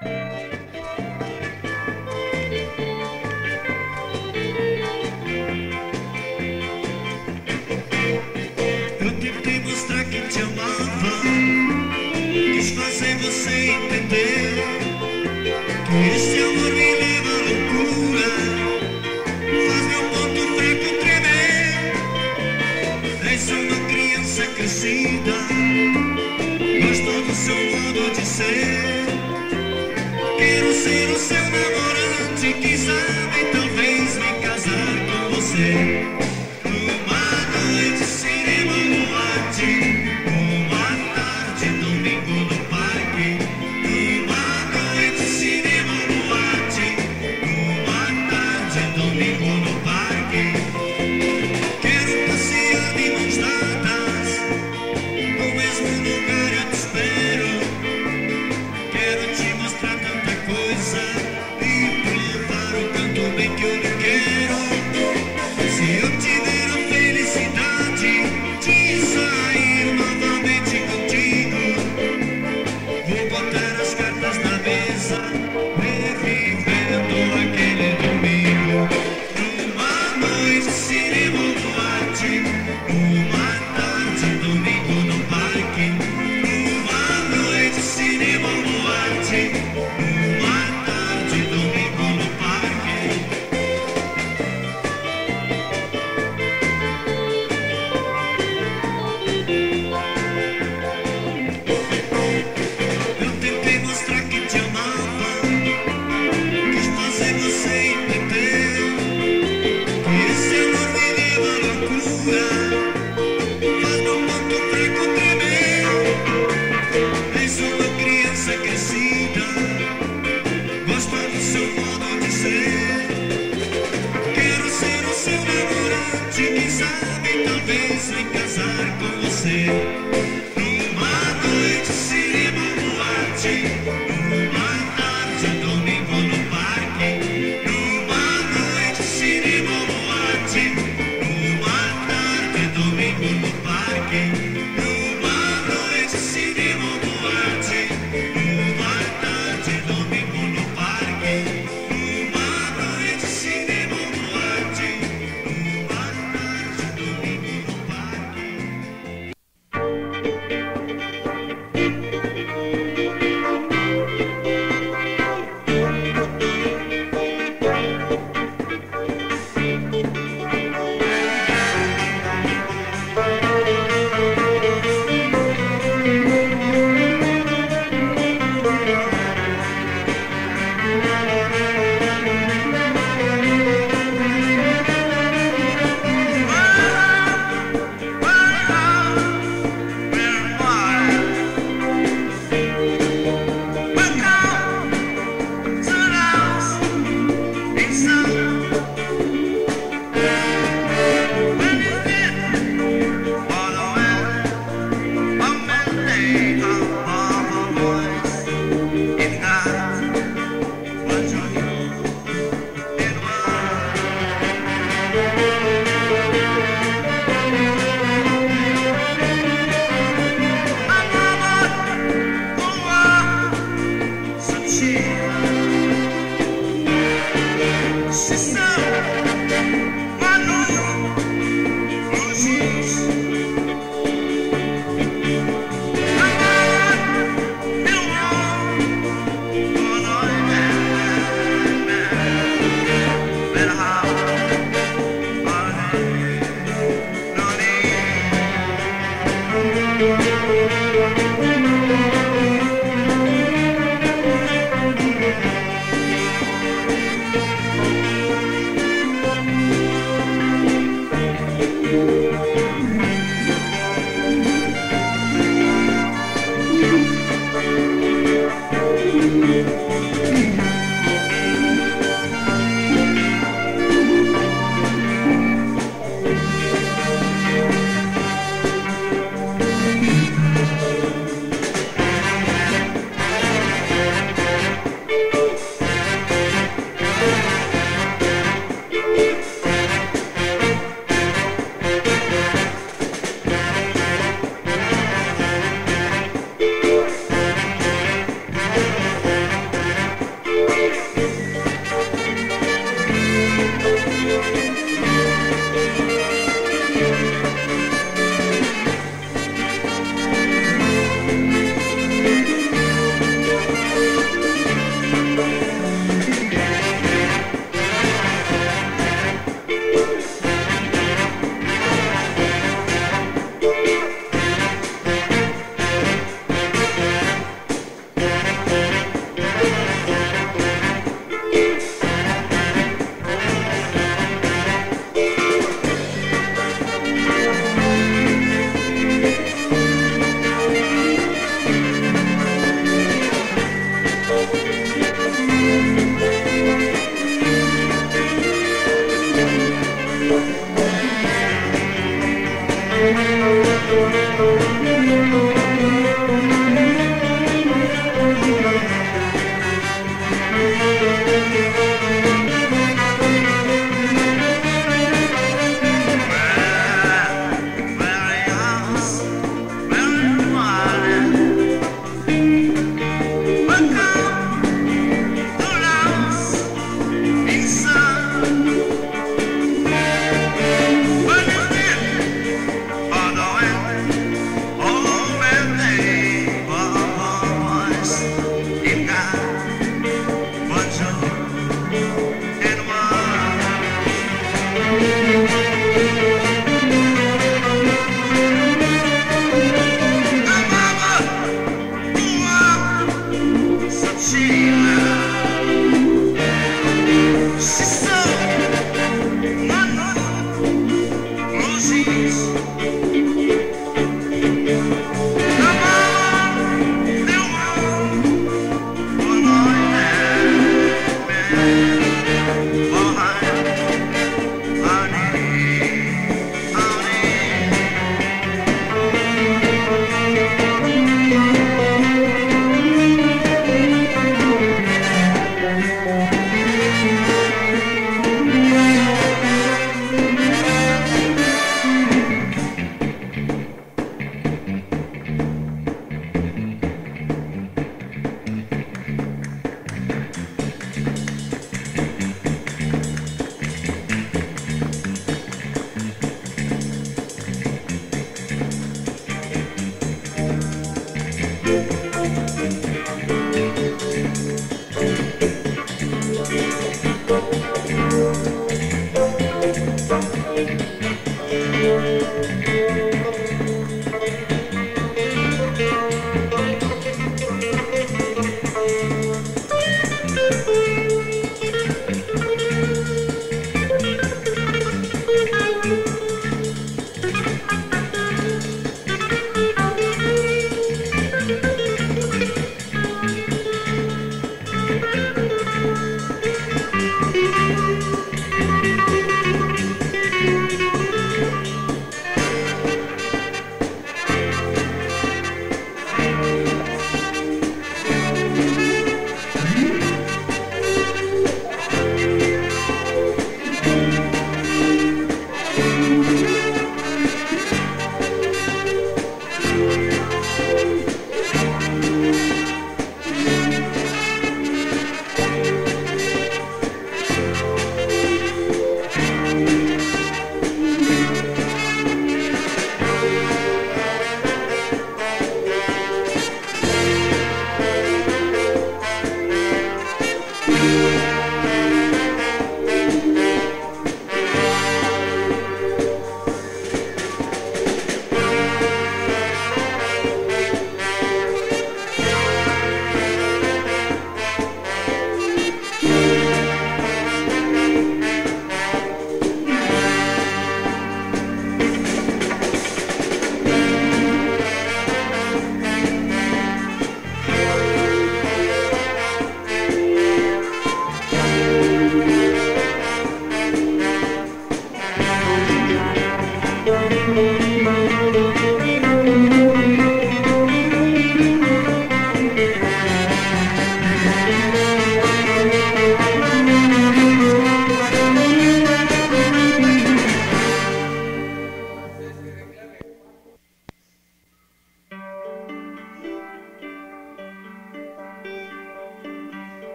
Eu tentei mostrar que te amava, quis fazer você entender que esse amor. day.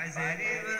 Mas ele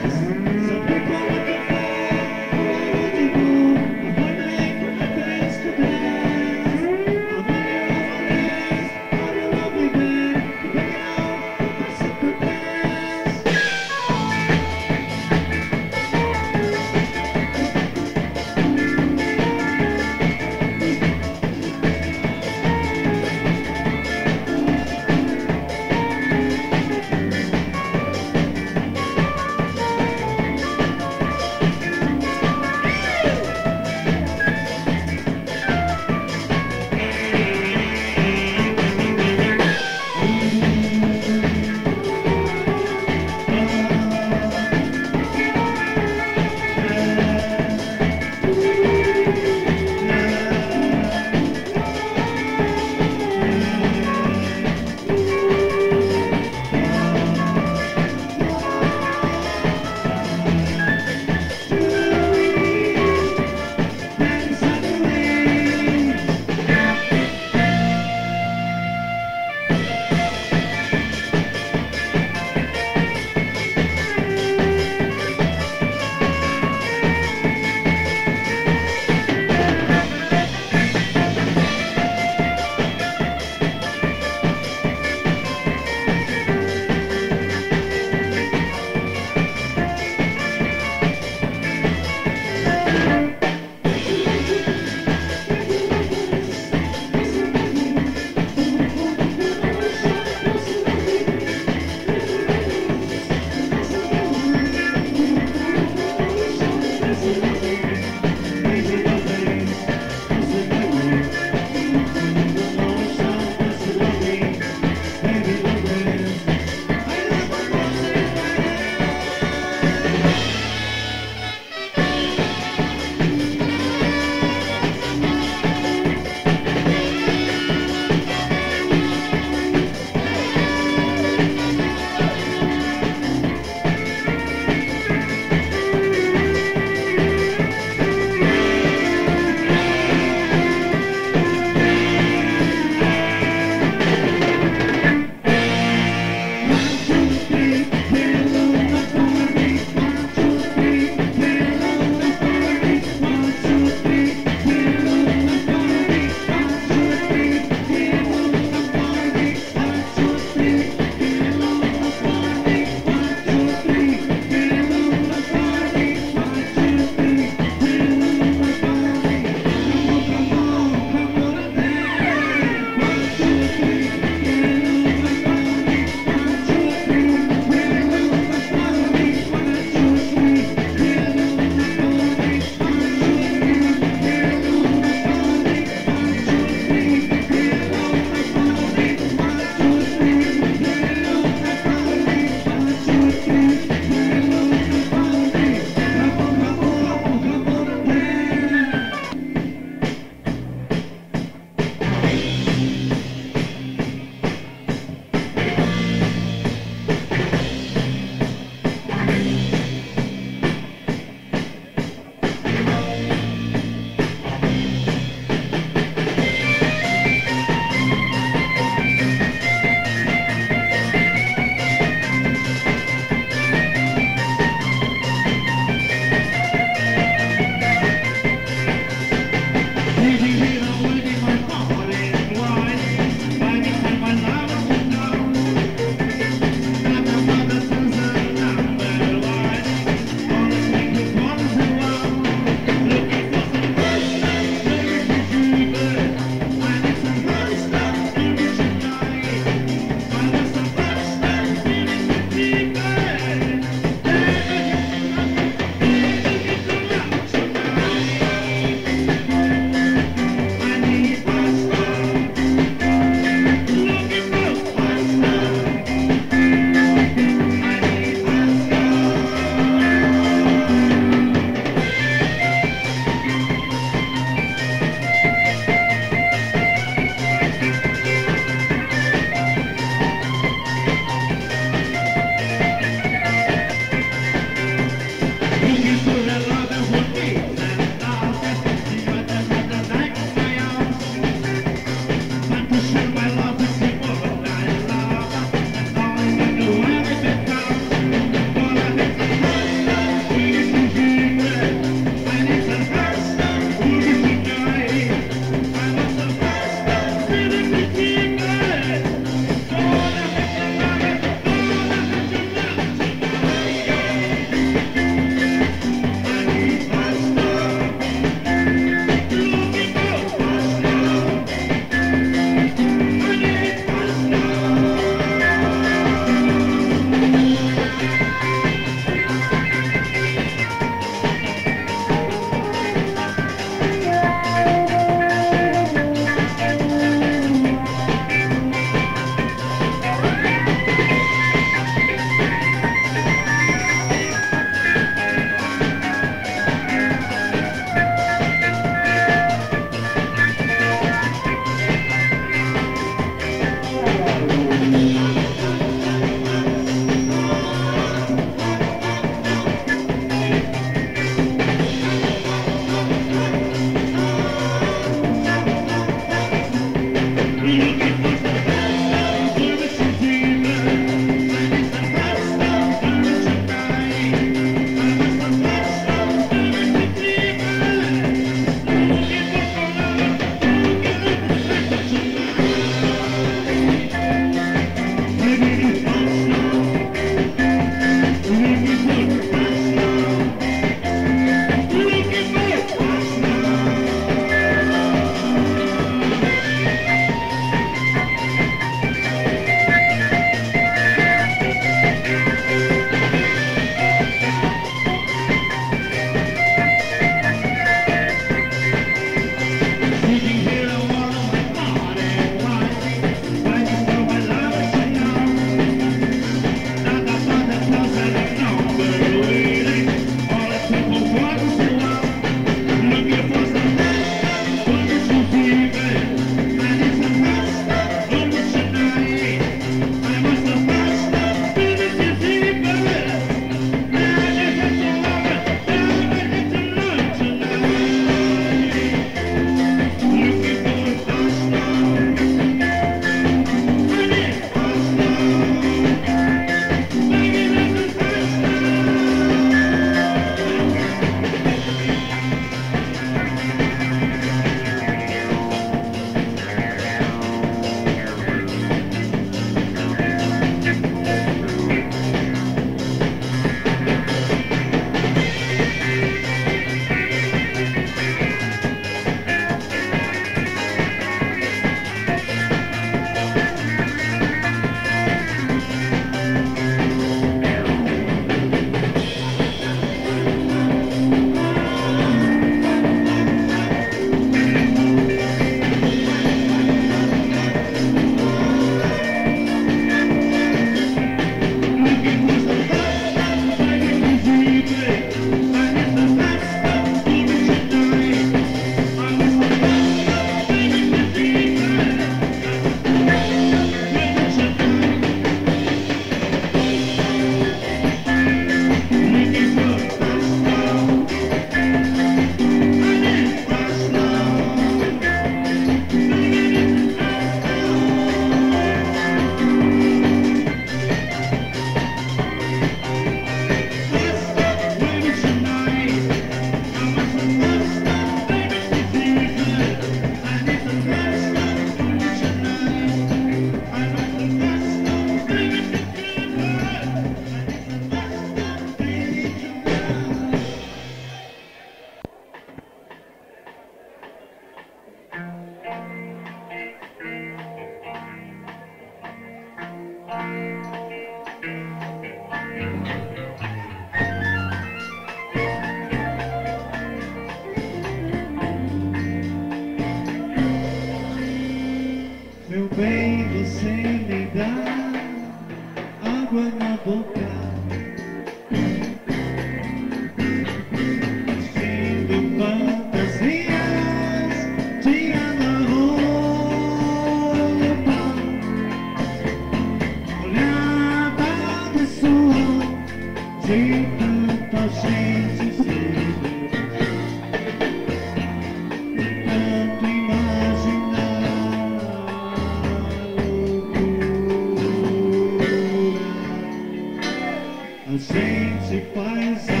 and streets it finds